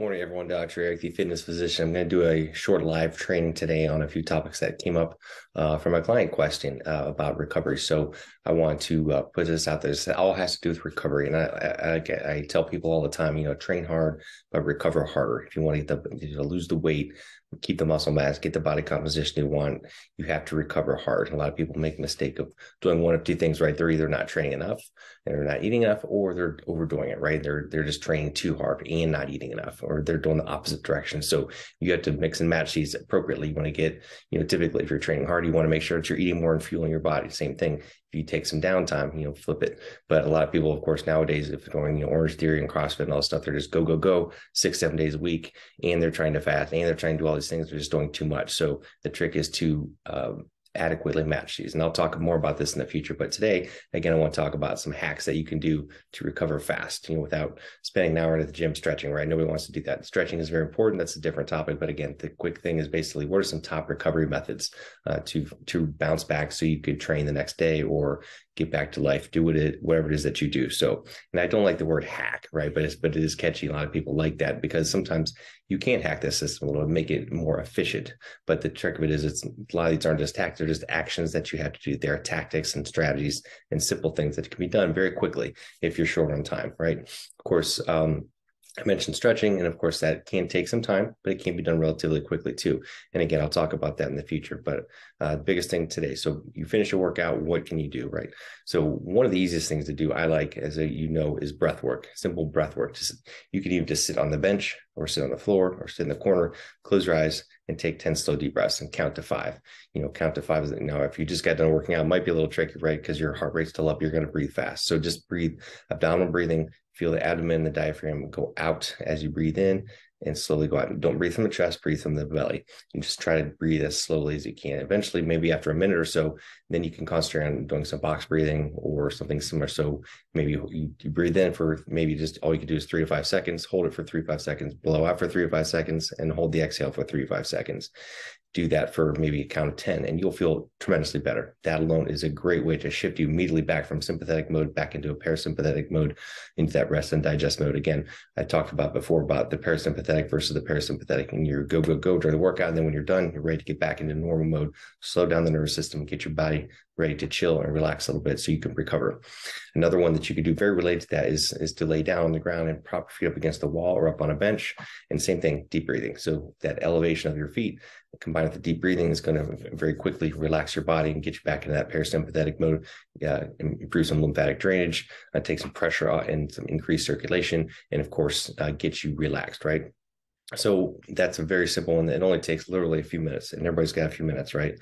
Morning, everyone. Dr. Eric, the fitness physician. I'm going to do a short live training today on a few topics that came up uh, from a client question uh, about recovery. So I want to uh, put this out there. This all has to do with recovery, and I, I, I, tell people all the time, you know, train hard but recover harder. If you want to, get the, lose the weight, keep the muscle mass, get the body composition you want, you have to recover hard. A lot of people make a mistake of doing one of two things, right? They're either not training enough and they're not eating enough, or they're overdoing it, right? They're they're just training too hard and not eating enough, or they're doing the opposite direction. So you have to mix and match these appropriately. You want to get, you know, typically if you're training hard, you want to make sure that you're eating more and fueling your body. Same thing if you take some downtime, you know, flip it. But a lot of people, of course, nowadays, if they're going, you know, Orange Theory and CrossFit and all this stuff, they're just go, go, go six, seven days a week. And they're trying to fast and they're trying to do all these things. They're just doing too much. So the trick is to um, adequately match these. And I'll talk more about this in the future. But today, again, I want to talk about some hacks that you can do to recover fast, you know, without spending an hour at the gym stretching, right? Nobody wants to do that. Stretching is very important. That's a different topic. But again, the quick thing is basically what are some top recovery methods uh, to to bounce back so you could train the next day or get back to life, do what it whatever it is that you do. So, and I don't like the word hack, right? But it's but it is catchy. A lot of people like that because sometimes you can't hack the system little, make it more efficient. But the trick of it is it's a lot of these aren't just hacks, they're just actions that you have to do. There are tactics and strategies and simple things that can be done very quickly if you're short on time, right? Of course, um, I mentioned stretching, and of course, that can take some time, but it can be done relatively quickly too. And again, I'll talk about that in the future. But uh, the biggest thing today, so you finish a workout, what can you do, right? So one of the easiest things to do, I like, as a, you know, is breath work. Simple breath work. Just you can even just sit on the bench, or sit on the floor, or sit in the corner, close your eyes, and take ten slow deep breaths, and count to five. You know, count to five. Now, if you just got done working out, it might be a little tricky, right? Because your heart rate's still up, you're going to breathe fast. So just breathe abdominal breathing Feel the abdomen, the diaphragm go out as you breathe in and slowly go out. Don't breathe from the chest, breathe from the belly. and just try to breathe as slowly as you can. Eventually, maybe after a minute or so, then you can concentrate on doing some box breathing or something similar. So maybe you, you breathe in for maybe just all you can do is three to five seconds, hold it for three to five seconds, blow out for three to five seconds, and hold the exhale for three to five seconds do that for maybe a count of 10 and you'll feel tremendously better. That alone is a great way to shift you immediately back from sympathetic mode back into a parasympathetic mode, into that rest and digest mode. Again, I talked about before about the parasympathetic versus the parasympathetic and you go, go, go during the workout. And then when you're done, you're ready to get back into normal mode, slow down the nervous system, get your body ready to chill and relax a little bit so you can recover. Another one that you could do very related to that is, is to lay down on the ground and prop your feet up against the wall or up on a bench. And same thing, deep breathing. So that elevation of your feet combined with the deep breathing is going to very quickly relax your body and get you back into that parasympathetic mode, uh, improve some lymphatic drainage, uh, take some pressure out and some increased circulation, and of course, uh, get you relaxed, right? So that's a very simple one. It only takes literally a few minutes, and everybody's got a few minutes, right?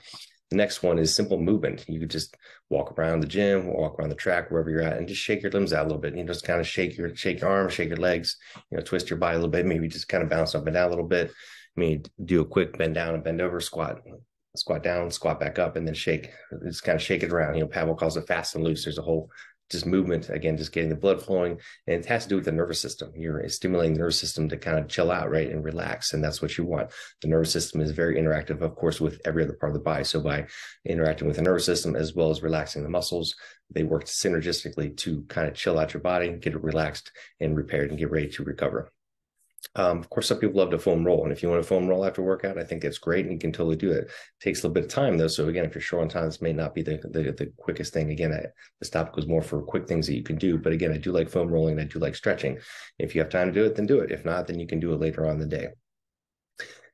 The next one is simple movement. You could just walk around the gym, walk around the track, wherever you're at, and just shake your limbs out a little bit. You know, just kind of shake your shake your arms, shake your legs, you know, twist your body a little bit, maybe just kind of bounce up and down a little bit. I mean, do a quick bend down and bend over, squat, squat down, squat back up, and then shake. Just kind of shake it around. You know, Pavel calls it fast and loose. There's a whole just movement again, just getting the blood flowing, and it has to do with the nervous system. You're stimulating the nervous system to kind of chill out, right, and relax, and that's what you want. The nervous system is very interactive, of course, with every other part of the body. So by interacting with the nervous system as well as relaxing the muscles, they work synergistically to kind of chill out your body, get it relaxed and repaired, and get ready to recover. Um, of course, some people love to foam roll, and if you want to foam roll after workout, I think that's great, and you can totally do it. it. Takes a little bit of time though, so again, if you're short on time, this may not be the the, the quickest thing. Again, I, this topic was more for quick things that you can do, but again, I do like foam rolling, and I do like stretching. If you have time to do it, then do it. If not, then you can do it later on in the day.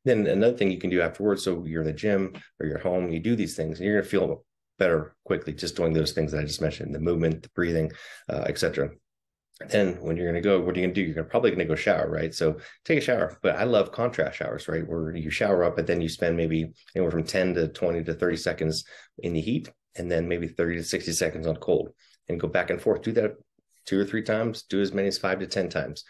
Then another thing you can do afterwards, so you're in the gym or you're home, you do these things, and you're gonna feel better quickly just doing those things that I just mentioned: the movement, the breathing, uh, etc then when you're going to go, what are you going to do? You're probably going to go shower, right? So take a shower. But I love contrast showers, right? Where you shower up, but then you spend maybe anywhere from 10 to 20 to 30 seconds in the heat, and then maybe 30 to 60 seconds on cold, and go back and forth. Do that two or three times. Do as many as five to 10 times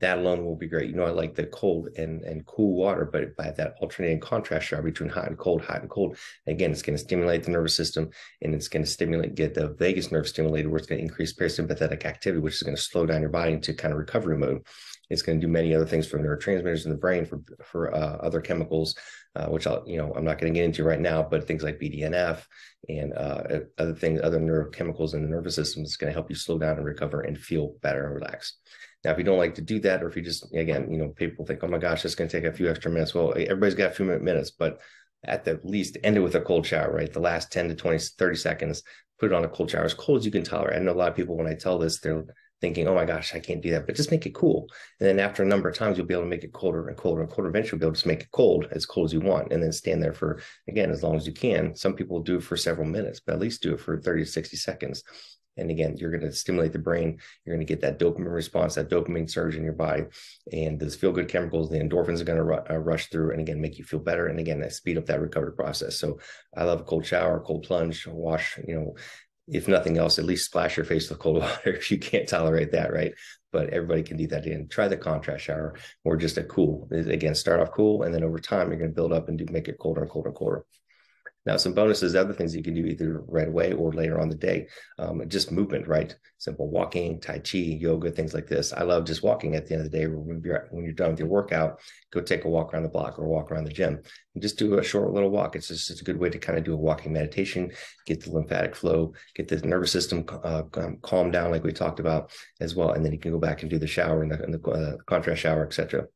that alone will be great. You know, I like the cold and, and cool water, but by that alternating contrast shower between hot and cold, hot and cold, again, it's going to stimulate the nervous system and it's going to stimulate, get the vagus nerve stimulated, where it's going to increase parasympathetic activity, which is going to slow down your body into kind of recovery mode. It's going to do many other things for neurotransmitters in the brain, for for uh, other chemicals, uh, which I'll, you know, I'm not going to get into right now, but things like BDNF and uh, other things, other neurochemicals in the nervous system is going to help you slow down and recover and feel better and relax. Now, if you don't like to do that, or if you just, again, you know, people think, oh my gosh, it's going to take a few extra minutes. Well, everybody's got a few minutes, but at the least end it with a cold shower, right? The last 10 to 20, 30 seconds, put it on a cold shower as cold as you can tolerate. I know a lot of people, when I tell this, they're thinking, oh my gosh, I can't do that, but just make it cool. And then after a number of times, you'll be able to make it colder and colder and colder. Eventually, you'll be able to make it cold, as cold as you want, and then stand there for, again, as long as you can. Some people do it for several minutes, but at least do it for 30 to 60 seconds. And again, you're going to stimulate the brain. You're going to get that dopamine response, that dopamine surge in your body. And those feel good chemicals, the endorphins are going to ru- uh, rush through and again, make you feel better. And again, that speed up that recovery process. So I love a cold shower, cold plunge, wash, you know, if nothing else, at least splash your face with cold water if you can't tolerate that, right? But everybody can do that. And try the contrast shower or just a cool. Again, start off cool, and then over time you're going to build up and do make it colder and colder and colder. Now, some bonuses, other things you can do either right away or later on the day, um, just movement, right? Simple walking, Tai Chi, yoga, things like this. I love just walking at the end of the day when you're, when you're done with your workout, go take a walk around the block or walk around the gym and just do a short little walk. It's just it's a good way to kind of do a walking meditation, get the lymphatic flow, get the nervous system uh, um, calm down, like we talked about as well. And then you can go back and do the shower and the, and the uh, contrast shower, etc.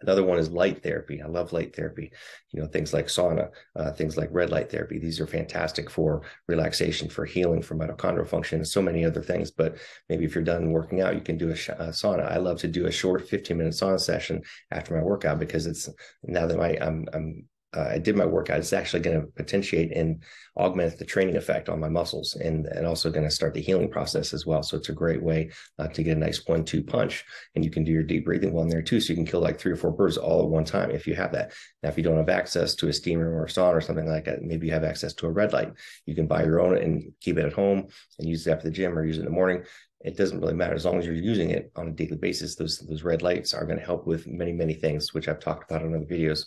Another one is light therapy. I love light therapy. You know, things like sauna, uh, things like red light therapy. These are fantastic for relaxation, for healing, for mitochondrial function, and so many other things. But maybe if you're done working out, you can do a, sh- a sauna. I love to do a short 15 minute sauna session after my workout because it's now that I'm, I'm uh, I did my workout, it's actually going to potentiate and augment the training effect on my muscles and, and also going to start the healing process as well. So it's a great way uh, to get a nice one two punch. And you can do your deep breathing one there too. So you can kill like three or four birds all at one time if you have that. Now, if you don't have access to a steam room or a sauna or something like that, maybe you have access to a red light. You can buy your own and keep it at home and use it after the gym or use it in the morning it doesn't really matter as long as you're using it on a daily basis. Those those red lights are going to help with many many things, which I've talked about in other videos.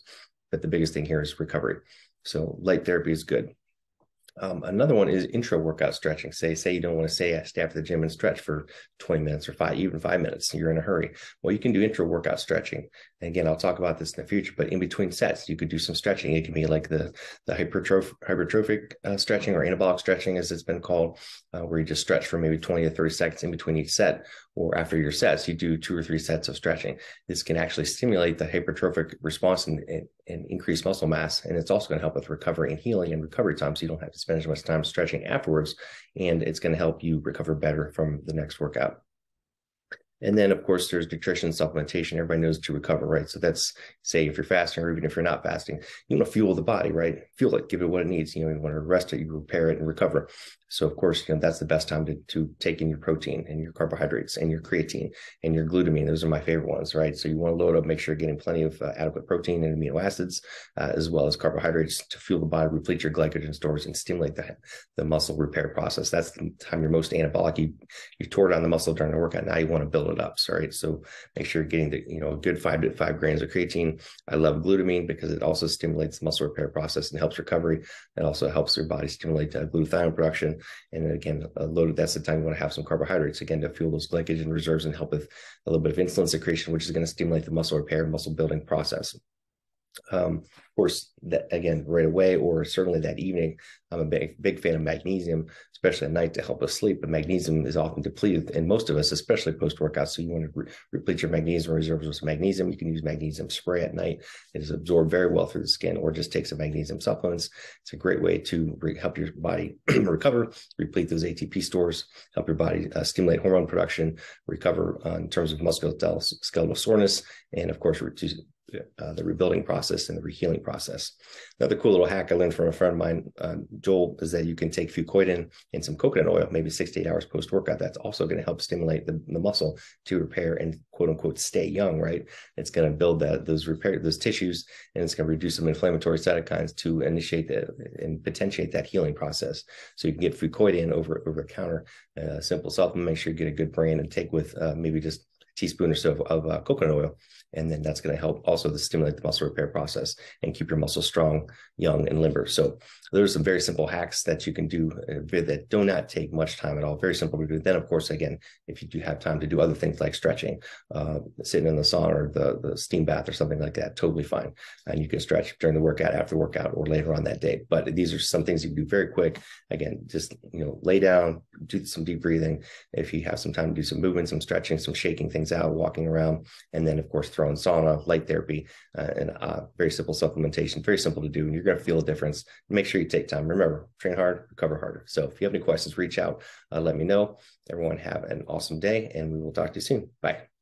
But the biggest thing here is recovery. So light therapy is good. Um, another one is intra workout stretching. Say, say you don't want to say stay after the gym and stretch for 20 minutes or five, even five minutes. You're in a hurry. Well, you can do intra workout stretching. And again, I'll talk about this in the future, but in between sets, you could do some stretching. It can be like the, the hypertroph- hypertrophic uh, stretching or anabolic stretching, as it's been called, uh, where you just stretch for maybe 20 to 30 seconds in between each set. Or after your sets, you do two or three sets of stretching. This can actually stimulate the hypertrophic response and, and, and increase muscle mass. And it's also going to help with recovery and healing and recovery time. So you don't have to spend as much time stretching afterwards. And it's going to help you recover better from the next workout. And then, of course, there's nutrition supplementation. Everybody knows to recover, right? So that's say if you're fasting or even if you're not fasting, you want to fuel the body, right? Fuel it, give it what it needs. You know, you want to rest it, you repair it and recover. So of course, you know, that's the best time to, to take in your protein and your carbohydrates and your creatine and your glutamine. Those are my favorite ones, right? So you want to load up, make sure you're getting plenty of uh, adequate protein and amino acids, uh, as well as carbohydrates to fuel the body, replete your glycogen stores and stimulate the, the muscle repair process. That's the time you're most anabolic. You, you tore down the muscle during the workout. Now you want to build it up. Sorry. So make sure you're getting the, you know, a good five to five grams of creatine. I love glutamine because it also stimulates the muscle repair process and helps recovery. It also helps your body stimulate uh, glutathione production and again, loaded, that's the time you want to have some carbohydrates again to fuel those glycogen reserves and help with a little bit of insulin secretion, which is going to stimulate the muscle repair, muscle building process. Um, of course, that again, right away, or certainly that evening, I'm a big, big fan of magnesium, especially at night to help us sleep. But magnesium is often depleted in most of us, especially post workout. So you want to re- replete your magnesium reserves with magnesium. You can use magnesium spray at night. It is absorbed very well through the skin, or just take some magnesium supplements. It's a great way to re- help your body recover, replete those ATP stores, help your body uh, stimulate hormone production, recover uh, in terms of musculoskeletal soreness, and of course, reduce, uh, the rebuilding process and the rehealing process. Another cool little hack I learned from a friend of mine, uh, Joel, is that you can take fucoidan and some coconut oil, maybe six to eight hours post workout. That's also going to help stimulate the, the muscle to repair and quote unquote stay young, right? It's going to build that those repair those tissues and it's going to reduce some inflammatory cytokines to initiate the, and potentiate that healing process. So you can get fucoidan over over the counter, uh, simple supplement. Make sure you get a good brand and take with uh, maybe just a teaspoon or so of, of uh, coconut oil. And then that's going to help also to stimulate the muscle repair process and keep your muscles strong, young, and limber. So there's some very simple hacks that you can do uh, that do not take much time at all. Very simple to do. Then, of course, again, if you do have time to do other things like stretching, uh, sitting in the sauna or the, the steam bath or something like that, totally fine. And you can stretch during the workout, after the workout, or later on that day. But these are some things you can do very quick. Again, just you know, lay down, do some deep breathing. If you have some time to do some movement, some stretching, some shaking things out, walking around, and then of course throwing sauna, light therapy, uh, and uh, very simple supplementation. Very simple to do, and you're going to feel a difference. Make sure you take time. Remember, train hard, recover harder. So if you have any questions, reach out. Uh, let me know. Everyone have an awesome day, and we will talk to you soon. Bye.